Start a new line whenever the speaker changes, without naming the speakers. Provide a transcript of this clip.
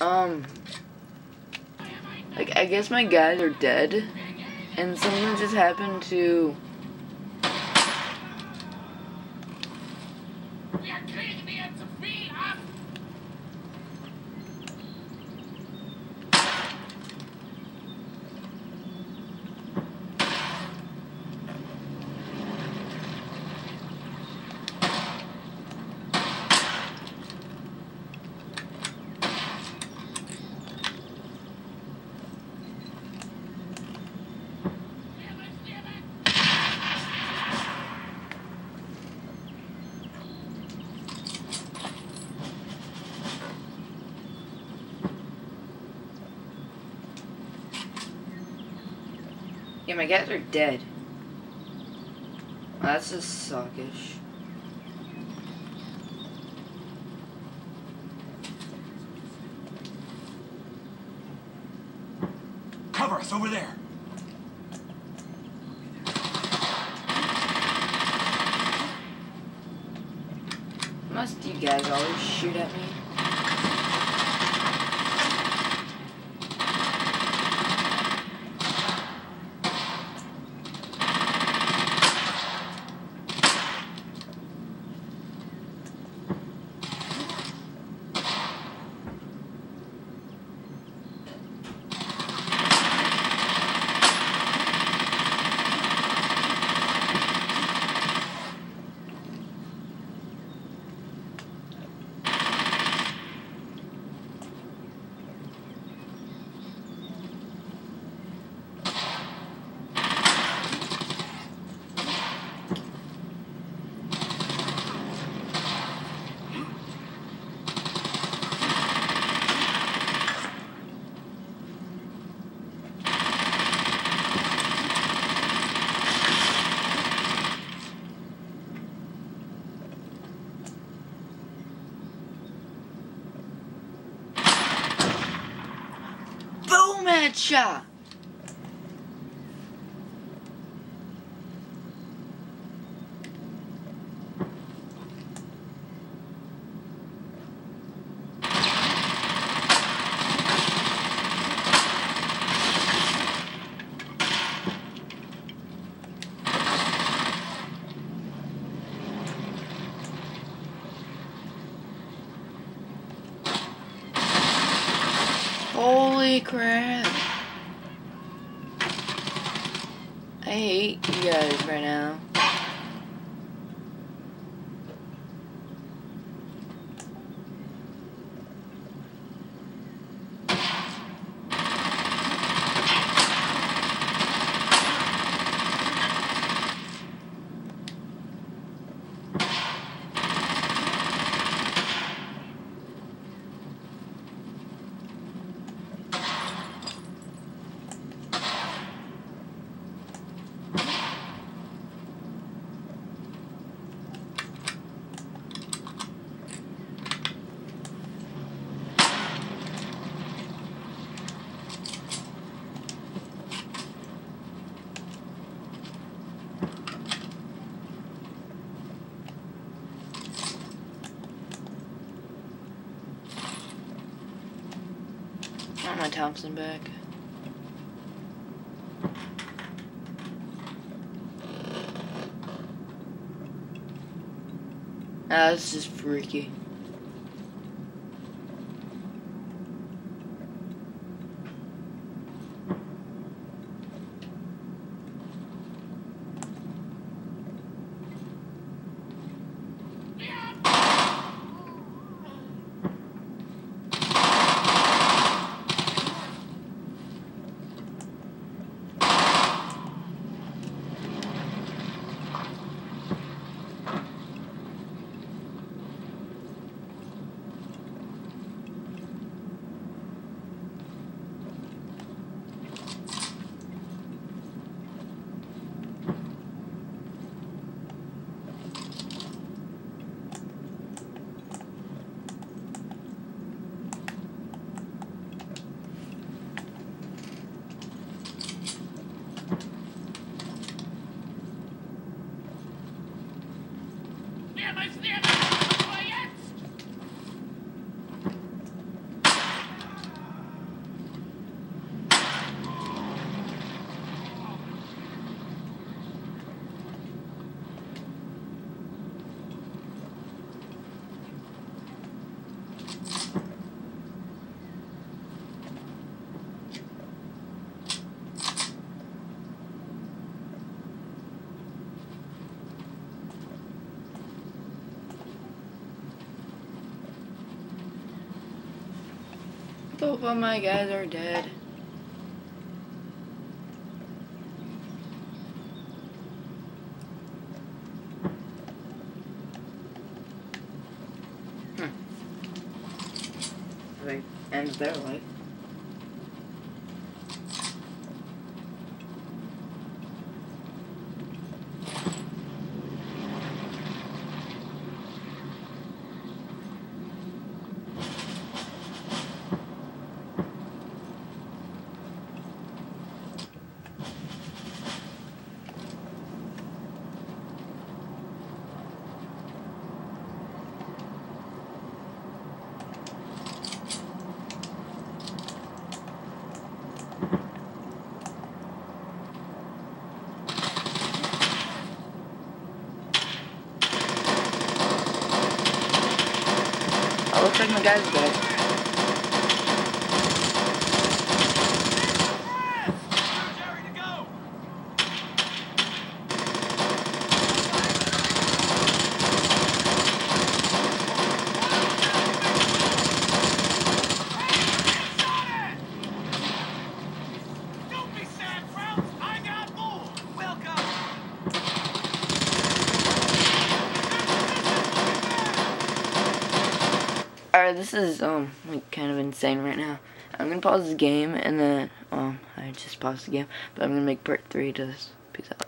Um, like, I guess my guys are dead, and something just happened to... Yeah, my guys are dead. That's just suckish.
Cover us over there.
Must you guys always shoot at me? Good. Holy crap. I hate you guys right now. Want my Thompson back. Ah, this is freaky. Wer weiß, wer weiß. Both of my guys are dead. Hmm. Like, ends their life. Oh, looks like my guy's dead. Alright, this is um like kind of insane right now. I'm gonna pause the game and then um I just paused the game, but I'm gonna make part three to this. Peace out.